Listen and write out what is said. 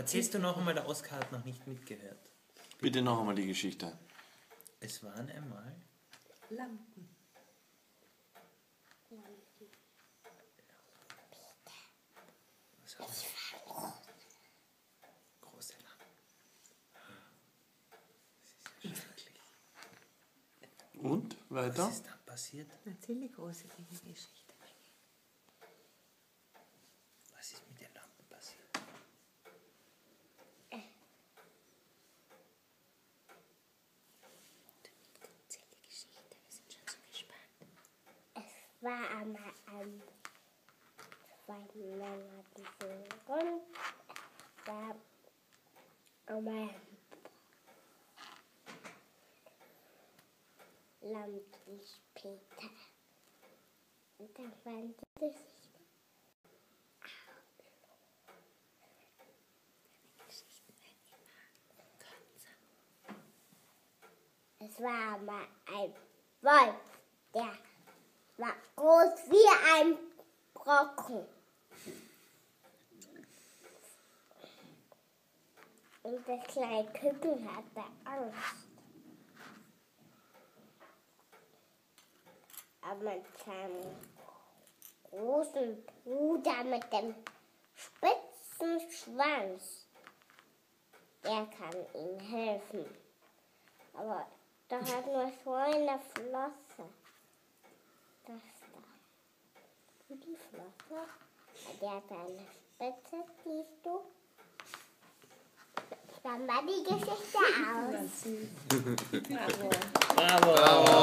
Erzählst du noch einmal, der Oskar hat noch nicht mitgehört. Bitte noch einmal die Geschichte. Es waren einmal Lampen. was haben wir? große Lampen. Das ist ja schrecklich. Und? Weiter? Was ist dann passiert? Erzähl die große Geschichte. Was ist mit den Lampen passiert? Erzähl die Geschichte, wir sind schon so gespannt. Es war einmal ein zwei Männer, die sind rund. Da einmal Land ist Peter. Und dann waren die sich Es war mal ein Wolf, der war groß wie ein Brocken. Und das kleine Küken hatte Angst. Aber mit seinem großen Bruder mit dem spitzen Schwanz, der kann ihm helfen. Aber da hat nur so eine Flosse. Die Flosse, die hat eine Spitze, siehst du? Dann war die Geschichte aus. Bravo. Bravo! Bravo!